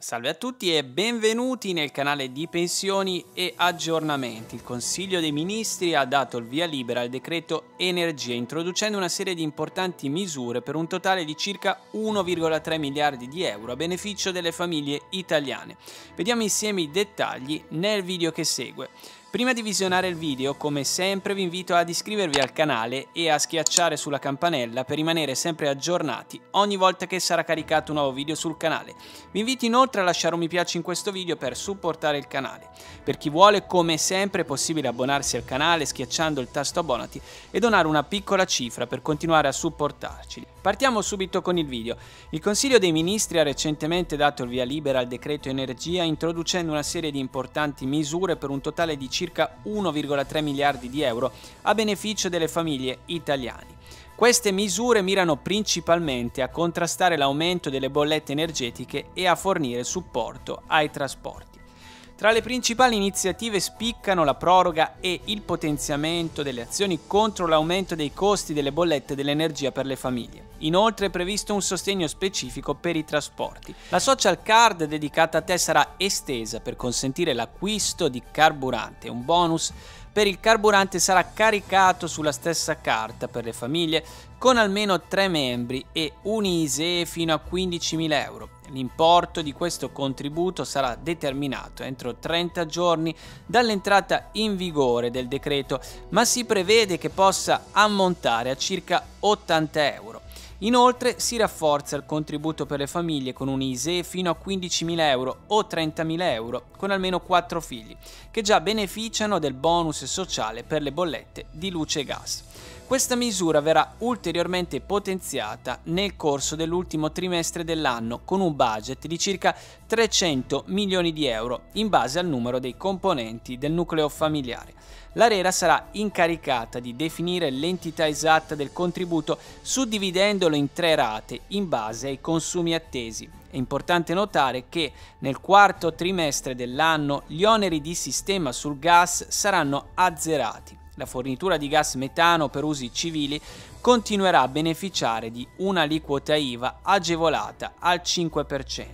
Salve a tutti e benvenuti nel canale di pensioni e aggiornamenti. Il Consiglio dei Ministri ha dato il via libera al decreto energia introducendo una serie di importanti misure per un totale di circa 1,3 miliardi di euro a beneficio delle famiglie italiane. Vediamo insieme i dettagli nel video che segue. Prima di visionare il video, come sempre, vi invito ad iscrivervi al canale e a schiacciare sulla campanella per rimanere sempre aggiornati ogni volta che sarà caricato un nuovo video sul canale. Vi invito inoltre a lasciare un mi piace in questo video per supportare il canale. Per chi vuole, come sempre, è possibile abbonarsi al canale schiacciando il tasto abbonati e donare una piccola cifra per continuare a supportarci. Partiamo subito con il video. Il Consiglio dei Ministri ha recentemente dato il via libera al decreto energia introducendo una serie di importanti misure per un totale di circa 1,3 miliardi di euro a beneficio delle famiglie italiane. Queste misure mirano principalmente a contrastare l'aumento delle bollette energetiche e a fornire supporto ai trasporti. Tra le principali iniziative spiccano la proroga e il potenziamento delle azioni contro l'aumento dei costi delle bollette dell'energia per le famiglie. Inoltre è previsto un sostegno specifico per i trasporti. La social card dedicata a te sarà estesa per consentire l'acquisto di carburante, un bonus per il carburante sarà caricato sulla stessa carta per le famiglie con almeno 3 membri e un ISEE fino a 15.000 euro. L'importo di questo contributo sarà determinato entro 30 giorni dall'entrata in vigore del decreto, ma si prevede che possa ammontare a circa 80 euro. Inoltre si rafforza il contributo per le famiglie con un ISE fino a 15.000 euro o 30.000 euro con almeno 4 figli, che già beneficiano del bonus sociale per le bollette di luce e gas. Questa misura verrà ulteriormente potenziata nel corso dell'ultimo trimestre dell'anno con un budget di circa 300 milioni di euro in base al numero dei componenti del nucleo familiare. L'ARERA sarà incaricata di definire l'entità esatta del contributo suddividendolo in tre rate in base ai consumi attesi. È importante notare che nel quarto trimestre dell'anno gli oneri di sistema sul gas saranno azzerati la fornitura di gas metano per usi civili continuerà a beneficiare di un'aliquota IVA agevolata al 5%.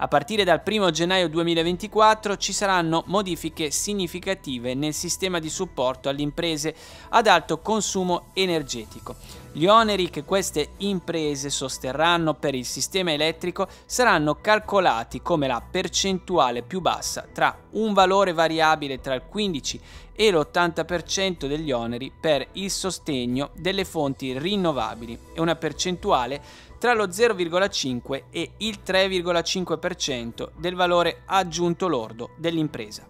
A partire dal 1 gennaio 2024 ci saranno modifiche significative nel sistema di supporto alle imprese ad alto consumo energetico. Gli oneri che queste imprese sosterranno per il sistema elettrico saranno calcolati come la percentuale più bassa tra un valore variabile tra il 15 e l'80% degli oneri per il sostegno delle fonti rinnovabili e una percentuale tra lo 0,5 e il 3,5% del valore aggiunto lordo dell'impresa.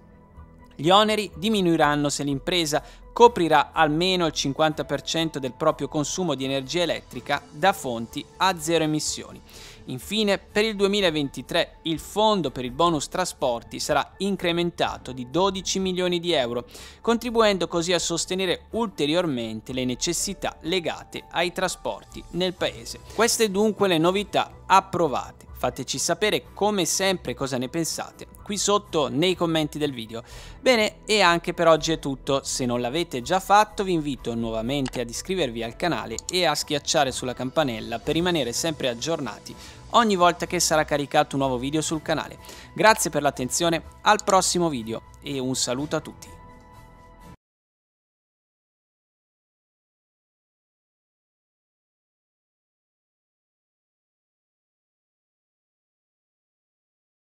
Gli oneri diminuiranno se l'impresa coprirà almeno il 50% del proprio consumo di energia elettrica da fonti a zero emissioni. Infine, per il 2023 il fondo per il bonus trasporti sarà incrementato di 12 milioni di euro, contribuendo così a sostenere ulteriormente le necessità legate ai trasporti nel paese. Queste dunque le novità approvate. Fateci sapere come sempre cosa ne pensate qui sotto nei commenti del video. Bene, e anche per oggi è tutto. Se non l'avete già fatto vi invito nuovamente ad iscrivervi al canale e a schiacciare sulla campanella per rimanere sempre aggiornati ogni volta che sarà caricato un nuovo video sul canale. Grazie per l'attenzione, al prossimo video e un saluto a tutti.